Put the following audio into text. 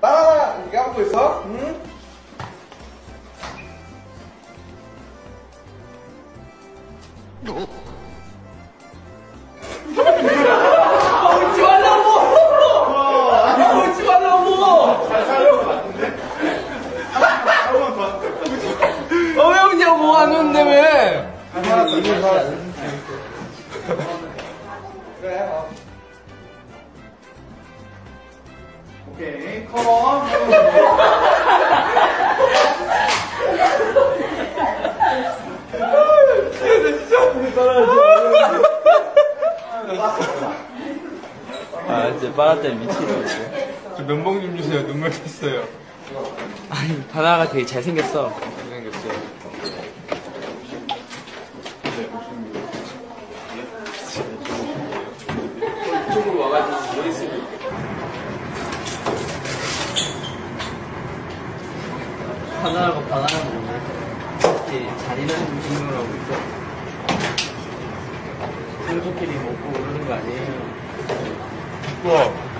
바나나 이렇게 하고 있어. 응? 웃지 말라고! 웃지 말라고! 어, 왜 웃냐고, 안 웃는데 왜? 봐. 그 오케이. 컴온. 아, 진짜 바나 때문에 미치겠어. 저 면봉 좀 주세요. 눈물 났어요. 아니, 바나가 되게 잘생겼어. 잘생겼어요. 이쪽으로 와가지고 머리 쓰고. 바나나가 바나나 먹네. 이렇게 잔인한 음식을 하고 있어. 친구끼리 먹고 그러는 거 아니에요. 우와.